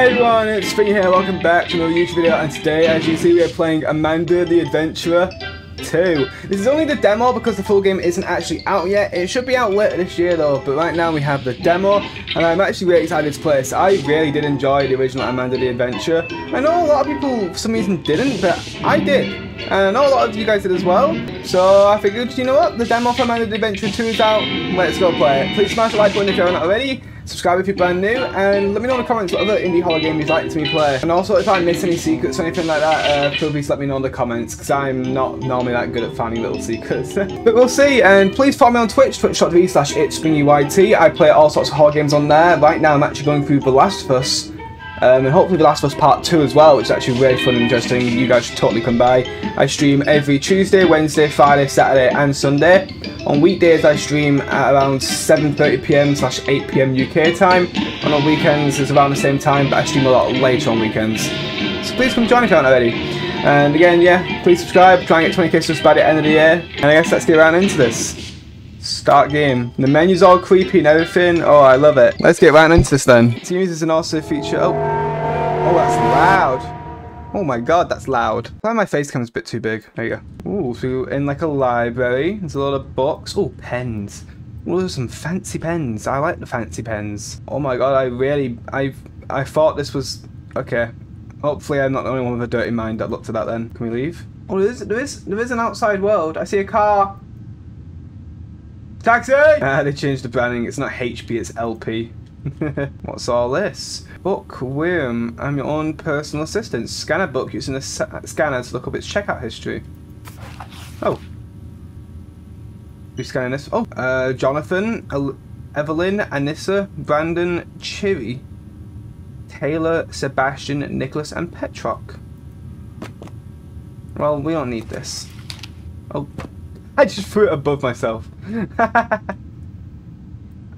Hey everyone, it's Springy here, welcome back to another YouTube video, and today, as you see, we are playing Amanda the Adventurer 2. This is only the demo because the full game isn't actually out yet. It should be out later this year though, but right now we have the demo, and I'm actually really excited to play this. I really did enjoy the original Amanda the Adventurer. I know a lot of people, for some reason, didn't, but I did. And I know a lot of you guys did as well. So I figured, you know what, the demo for Amanda the Adventurer 2 is out, let's go play it. Please smash the like button if you haven't already subscribe if you're brand new, and let me know in the comments what other indie horror game you'd like to me play. And also, if I miss any secrets or anything like that, uh, please let me know in the comments, because I'm not normally that good at finding little secrets. but we'll see, and please follow me on Twitch, twitch.tv slash itsspringyyt. I play all sorts of horror games on there. Right now, I'm actually going through The Last of Us, um, and hopefully The Last of Us Part 2 as well, which is actually really fun and interesting. You guys should totally come by. I stream every Tuesday, Wednesday, Friday, Saturday and Sunday. On weekdays I stream at around 7.30pm slash 8pm UK time. And on weekends it's around the same time, but I stream a lot later on weekends. So please come join if you haven't already. And again, yeah, please subscribe, try and get 20k subs by the end of the year. And I guess let's get around into this. Start game. The menu's all creepy and everything. Oh, I love it. Let's get right into this then. Teams is an also feature. Oh, oh, that's loud. Oh my god, that's loud. Why my face cam's a bit too big. There you go. Ooh, so in like a library. There's a lot of books. Oh, pens. Oh, there's some fancy pens. I like the fancy pens. Oh my god, I really, I, I thought this was, okay. Hopefully I'm not the only one with a dirty mind that looked at that then. Can we leave? Oh, there is, there is, there is an outside world. I see a car. Taxi! Ah, they changed the branding. It's not HP, it's LP. What's all this? Book Bookworm. I'm your own personal assistant. Scanner book using a scanner to look up its checkout history. Oh. Who's scanning this? Oh, uh, Jonathan, El Evelyn, Anissa, Brandon, Chiri, Taylor, Sebastian, Nicholas, and Petrock. Well, we don't need this. Oh. I just threw it above myself. oh,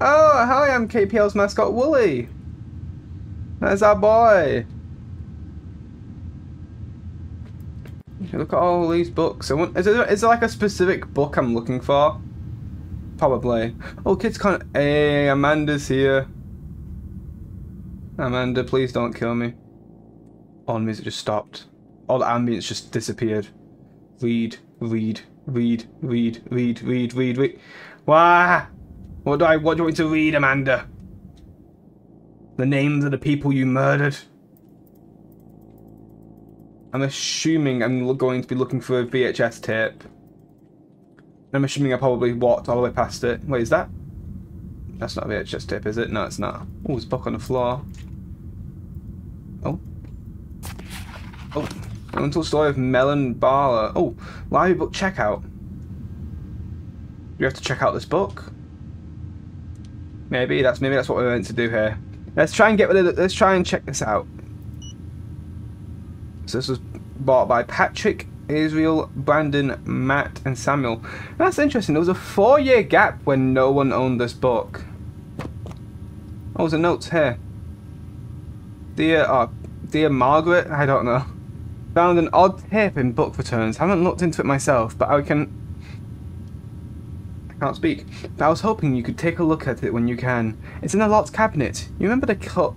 hi, I'm KPL's mascot, Wooly. That's our boy. Look at all these books. Is there, is there like a specific book I'm looking for? Probably. Oh, kids can't. Hey, Amanda's here. Amanda, please don't kill me. All the music just stopped. All the ambience just disappeared. Read, read, Read, read, read, read, read, read. Why? What do I what do you want me to read, Amanda? The names of the people you murdered? I'm assuming I'm going to be looking for a VHS tape. I'm assuming I probably walked all the way past it. Wait, is that? That's not a VHS tape, is it? No, it's not. Oh, there's a book on the floor. Oh. Oh. Untold Story of Melon Barla. Oh, library book checkout. You have to check out this book. Maybe that's maybe that's what we're meant to do here. Let's try and get rid of it. Let's try and check this out. So this was bought by Patrick, Israel, Brandon, Matt, and Samuel. That's interesting. There was a four-year gap when no one owned this book. Oh, there's a note here. Dear, uh, dear Margaret. I don't know. Found an odd tip in book returns. Haven't looked into it myself, but I can... I can't speak. But I was hoping you could take a look at it when you can. It's in the locked cabinet. You remember the code...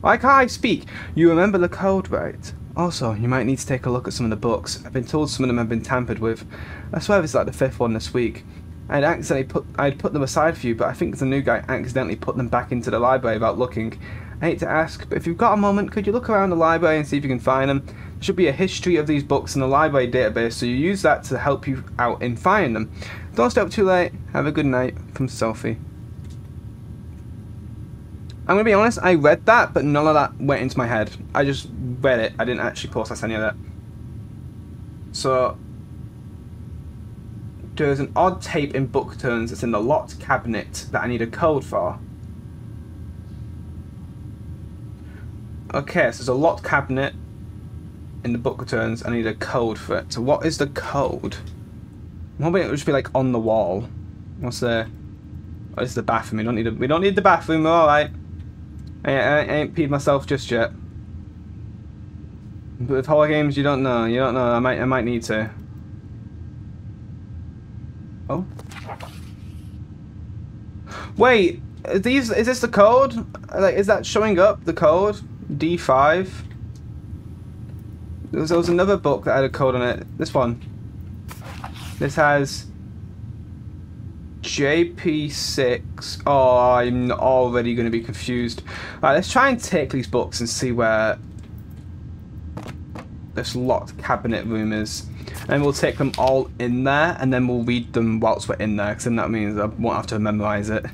Why can't I speak? You remember the code, right? Also, you might need to take a look at some of the books. I've been told some of them have been tampered with. I swear it's like the fifth one this week. I'd accidentally put I'd put them aside for you, but I think the new guy accidentally put them back into the library without looking. I hate to ask, but if you've got a moment, could you look around the library and see if you can find them? There should be a history of these books in the library database, so you use that to help you out in finding them. Don't stay up too late. Have a good night. From Sophie. I'm to be honest, I read that, but none of that went into my head. I just read it. I didn't actually process any of that. So, there's an odd tape in book turns that's in the locked cabinet that I need a code for. Okay, so there's a locked cabinet in the book returns, I need a code for it. So what is the code? I'm hoping it would just be like on the wall. What's the? What is the bathroom? We don't need a, we don't need the bathroom. We're all right. I, I, I ain't peed myself just yet. But with horror games, you don't know. You don't know. I might I might need to. Oh. Wait, these is this the code? Like, is that showing up the code? D5. There was, there was another book that had a code on it. This one. This has JP6. Oh, I'm already going to be confused. Alright, let's try and take these books and see where this locked cabinet room is. And we'll take them all in there, and then we'll read them whilst we're in there, because then that means I won't have to memorize it.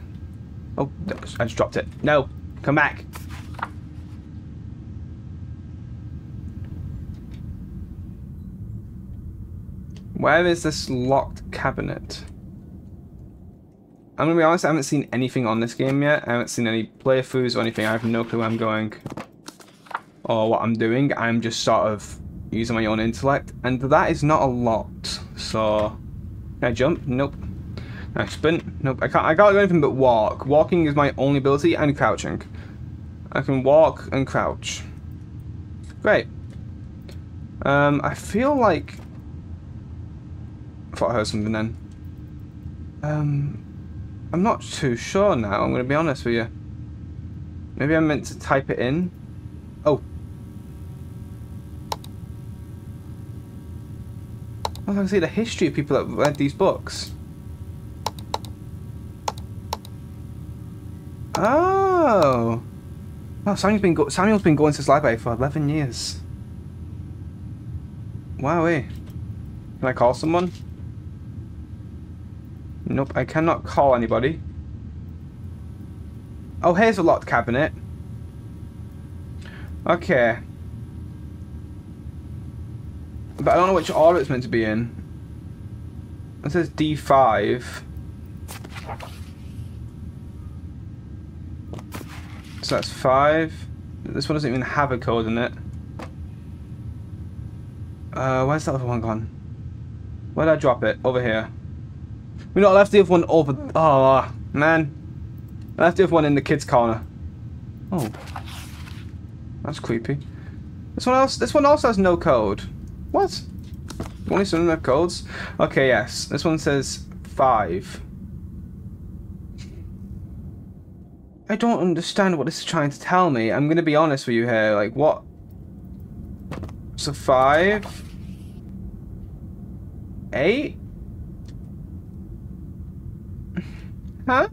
Oh, I just dropped it. No, come back. Where is this locked cabinet? I'm gonna be honest, I haven't seen anything on this game yet. I haven't seen any playthroughs or anything. I have no clue where I'm going or what I'm doing. I'm just sort of using my own intellect, and that is not a lot. So, I jump? Nope. I spin? Nope. I can't. I can't do anything but walk. Walking is my only ability, and crouching. I can walk and crouch. Great. Um, I feel like. Thought I heard something then. Um, I'm not too sure now, I'm going to be honest with you. Maybe I meant to type it in. Oh. I can see the history of people that read these books. Oh. Oh, Samuel's been Samuel's been going to this library for 11 years. Wow, eh? Can I call someone? Nope, I cannot call anybody. Oh, here's a locked cabinet. Okay. But I don't know which order it's meant to be in. It says D5. So that's 5. This one doesn't even have a code in it. Uh, where's that other one gone? Where did I drop it? Over here. We not left the other one over. Oh man, I left the other one in the kids' corner. Oh, that's creepy. This one else. This one also has no code. What? Only some have codes. Okay, yes. This one says five. I don't understand what this is trying to tell me. I'm gonna be honest with you here. Like what? So five. Eight. Huh?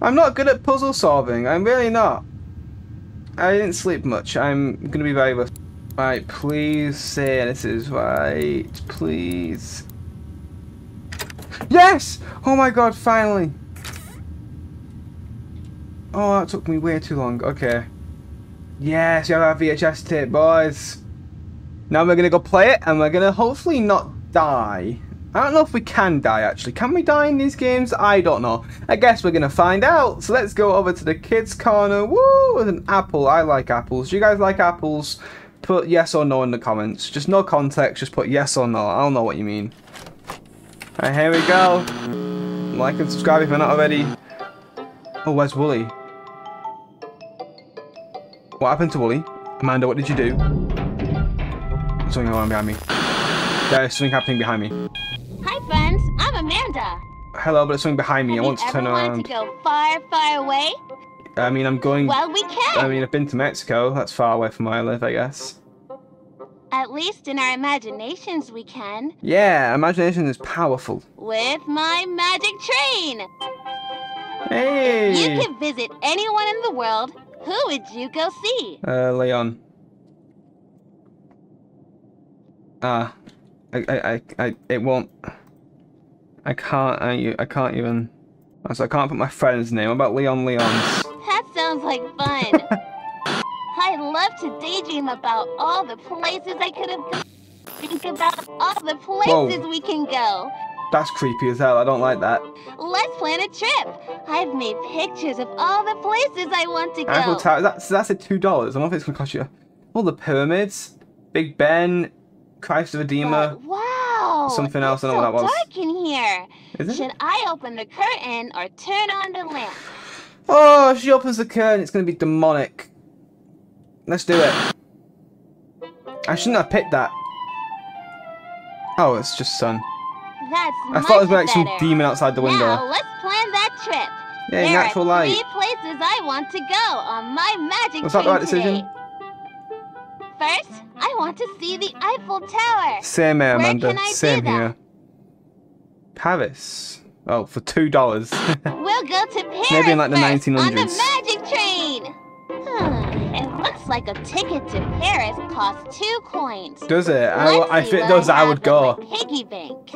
I'm not good at puzzle solving. I'm really not. I didn't sleep much. I'm gonna be very Right, please say this is right. Please. Yes! Oh my god, finally! Oh, that took me way too long. Okay. Yes, you have our VHS tape, boys. Now we're gonna go play it, and we're gonna hopefully not die. I don't know if we can die actually. Can we die in these games? I don't know. I guess we're going to find out. So let's go over to the kids corner. Woo! With an apple. I like apples. Do you guys like apples? Put yes or no in the comments. Just no context. Just put yes or no. I don't know what you mean. Alright, here we go. Like and subscribe if you're not already. Oh, where's Wooly? What happened to Wooly? Amanda, what did you do? Something going on behind me. There's something happening behind me. Hello, but there's something behind me. Have I want to turn around. to go far, far away? I mean, I'm going. Well, we can. I mean, I've been to Mexico. That's far away from where I live, I guess. At least in our imaginations, we can. Yeah, imagination is powerful. With my magic train. Hey. You can visit anyone in the world. Who would you go see? Uh, Leon. Ah, I, I, I, I, it won't. I can't. I, I can't even. So I can't put my friend's name. What about Leon Leon's? That sounds like fun. I love to daydream about all the places I could have. Think about all the places Whoa. we can go. That's creepy as hell. I don't like that. Let's plan a trip. I've made pictures of all the places I want to go. Eiffel Tower. That's that's at two dollars. I don't know if it's gonna cost you. All the pyramids, Big Ben, Christ the Redeemer. Wow! Oh, something else. I don't so know what that was. dark in here. Is it? Should I open the curtain or turn on the lamp? Oh, if she opens the curtain. It's going to be demonic. Let's do it. I shouldn't have picked that. Oh, it's just sun. That's I thought it was like some demon outside the window. Now let's plan that trip. Yeah, there natural are light. three places I want to go on my magic Was that the right decision? First, I want to see the Eiffel Tower. Same here, Where Amanda. can I Same here. Paris. Oh, for two dollars. We'll go to Paris Maybe in, like, the first on the 1900s. magic train. Hmm, it looks like a ticket to Paris costs two coins. does it? I, Let's I think what those I would go. Piggy bank.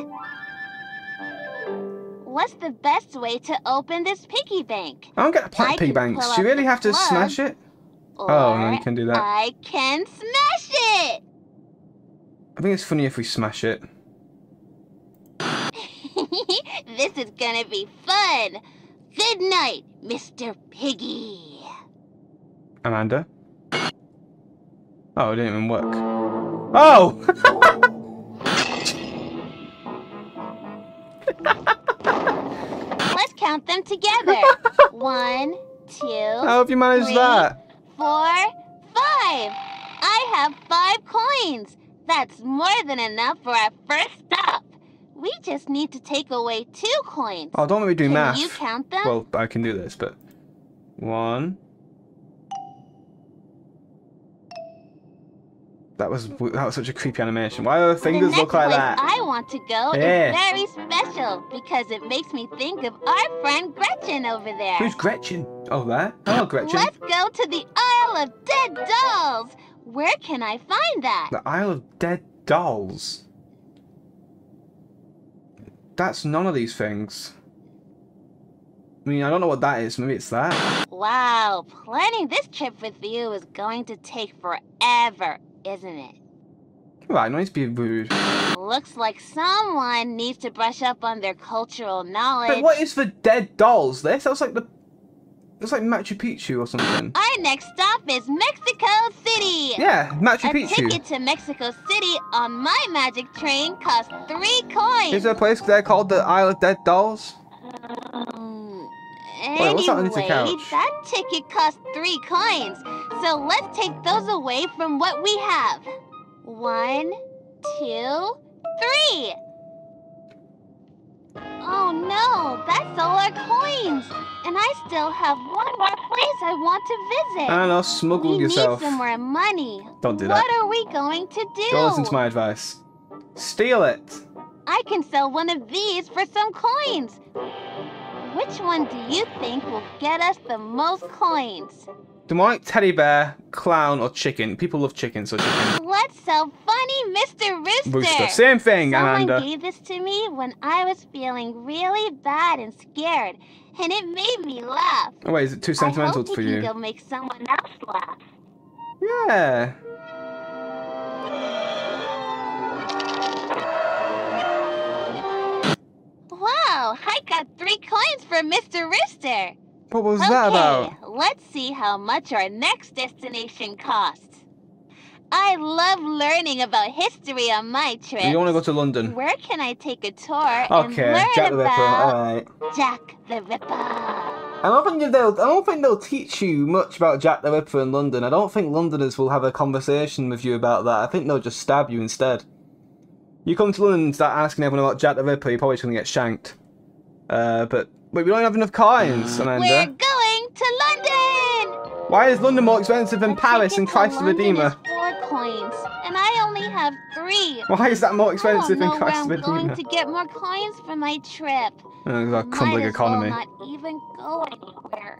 What's the best way to open this piggy bank? I don't get the I plant pig can banks. Do you really have to plug. smash it? Oh, no, you can do that. I can smash it. I think it's funny if we smash it. this is gonna be fun. Good night, Mr. Piggy. Amanda? Oh, it didn't even work. Oh! Let's count them together. One, two, How have you managed Three. that? Four, five. I have five coins. That's more than enough for our first stop. We just need to take away two coins. Oh, don't let me do Can math. you count them? Well, I can do this, but one. That was that was such a creepy animation. Why do the fingers the look like that? I want to go Yeah. is very special because it makes me think of our friend Gretchen over there. Who's Gretchen? Oh, there. Oh, Gretchen. Let's go to the Isle of Dead Dolls. Where can I find that? The Isle of Dead Dolls. That's none of these things. I mean, I don't know what that is. Maybe it's that. Wow, planning this trip with you is going to take forever, isn't it? Right, no need to be rude. Looks like someone needs to brush up on their cultural knowledge. But what is the Dead Dolls? This? That was like the. It's like Machu Picchu or something. Our next stop is Mexico City. Yeah, Machu A Picchu. ticket to Mexico City on my magic train costs three coins. Is there a place there called the Isle of Dead Dolls? Mm, Wait, what's that anyway, underneath the couch? that ticket costs three coins. So let's take those away from what we have. One, two, three. Oh no, that's all our coins. And I still have one more place I want to visit. I don't know, smuggle we yourself. need some more money. Don't do that. What are we going to do? Don't listen to my advice. Steal it. I can sell one of these for some coins. Which one do you think will get us the most coins? Demonic teddy bear, clown, or chicken. People love chicken, so chicken. Let's sell funny Mr. Rooster. Rooster. Same thing, Someone Amanda. gave this to me when I was feeling really bad and scared, and it made me laugh. Oh, wait, is it too sentimental I hope for you? go make someone else laugh. Yeah. Wow, I got three coins for Mr. Rooster. What was that about? let's see how much our next destination costs. I love learning about history on my trip. You want to go to London? Where can I take a tour and Okay, learn Jack the Ripper. about Alright. Jack the Ripper? I don't think they'll. I don't think they'll teach you much about Jack the Ripper in London. I don't think Londoners will have a conversation with you about that. I think they'll just stab you instead. You come to London and start asking everyone about Jack the Ripper, you're probably just gonna get shanked. Uh, but but we don't have enough coins, Amanda. We're going to London. Why is London more expensive than A Paris and Christ the Redeemer? Four coins, and I only have three. Why is that more expensive than Christ the Redeemer? I'm going to get more coins for my trip. Oh, it's a Might crumbling as economy. Well not even go anywhere.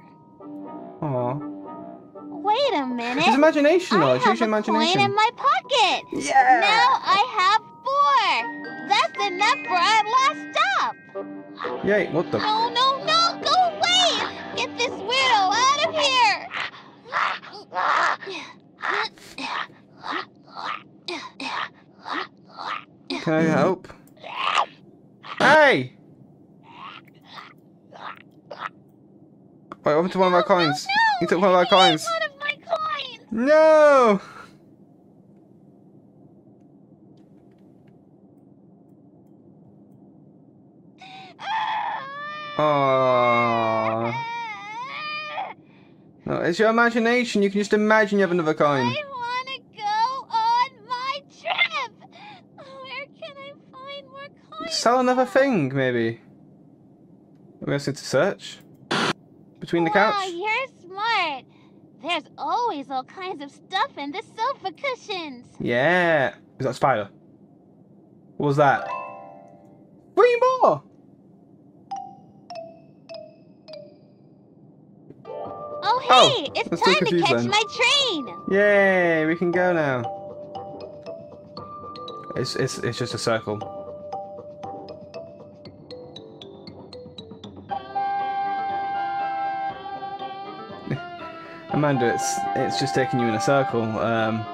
Aw. Wait a minute. It's imagination, I though. have a coin in my pocket. Yeah. Now I have four. That's enough for our last stop. Yay! What the? No, no, no! Go away! Get this weirdo out of here! Can I help? Hey! Wait, what happened to one of our coins? No, You took one of our coins. One of my coins. No! Aww. No, it's your imagination. You can just imagine you have another coin. I want to go on my trip. Where can I find more coins? Sell another thing, maybe. We have to search. between the wow, couch. you're smart. There's always all kinds of stuff in the sofa cushions. Yeah. Is that a spider? What was that? Three Oh, hey, it's time to catch confusing. my train. Yay, we can go now. It's it's it's just a circle. Amanda, it's it's just taking you in a circle. Um,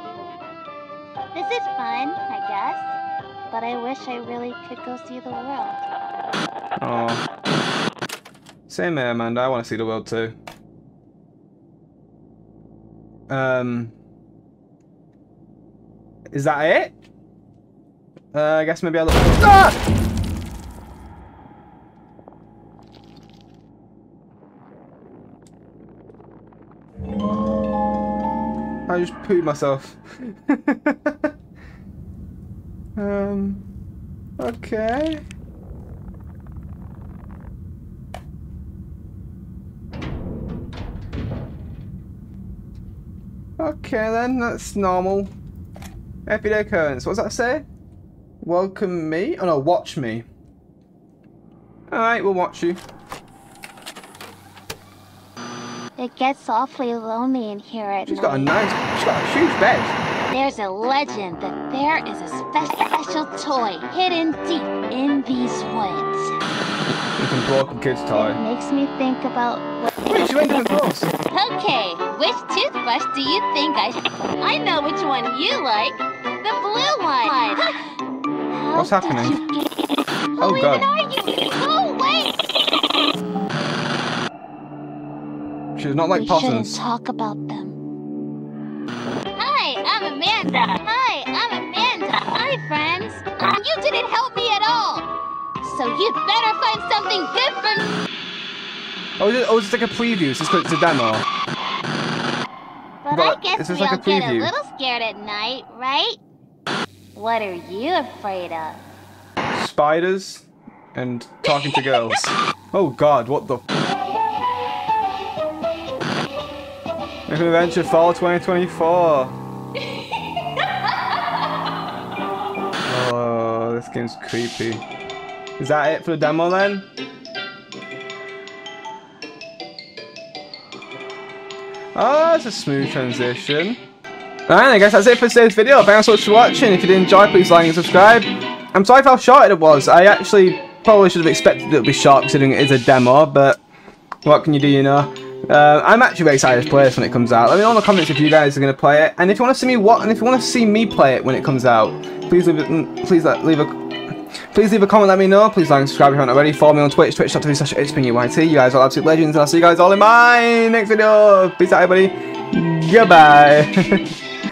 This is fun, I guess. But I wish I really could go see the world. oh. Same here, Amanda. I want to see the world too. Um, is that it? Uh, I guess maybe I'll. Ah! I just pooed myself. um. Okay. Okay then, that's normal. Everyday occurrence. What does that say? Welcome me? Oh no, watch me. Alright, we'll watch you. It gets awfully lonely in here at She's night. got a nice, she's got a huge bed. There's a legend that there is a special toy hidden deep in these woods. you It's a broken kid's toy. It makes me think about what. Wait, she went different clothes. Okay, which toothbrush do you think I should? I know which one you like. The blue one. What's happening? get- Oh, Who God. even are you? Go away! She's not like we possums. shouldn't talk about them. Hi, I'm Amanda. Hi, Friends. You didn't help me at all. So you'd better find something good for me. Oh, is it, oh, it's like a preview. It's just it's a demo. But, But I guess this we is like all a get a little scared at night, right? What are you afraid of? Spiders and talking to girls. Oh God, what the? Mission Adventure Fall 2024. Game's creepy. Is that it for the demo then? Oh, it's a smooth transition. Alright, I guess that's it for today's video. Thanks so much for watching. If you did enjoy, please like and subscribe. I'm sorry for how short it was. I actually probably should have expected it to be short considering it is a demo, but what can you do, you know? Uh, I'm actually very excited to play this when it comes out. Let me know in the comments if you guys are going to play it, and if you want to see me what, and if you want to see me play it when it comes out, please leave it, mm, please leave a, please leave a comment. Let me know. Please like and subscribe if you haven't already. Follow me on Twitch, twitch.tv slash. You guys are absolute legends, and I'll see you guys all in my next video. Peace out, everybody. Goodbye.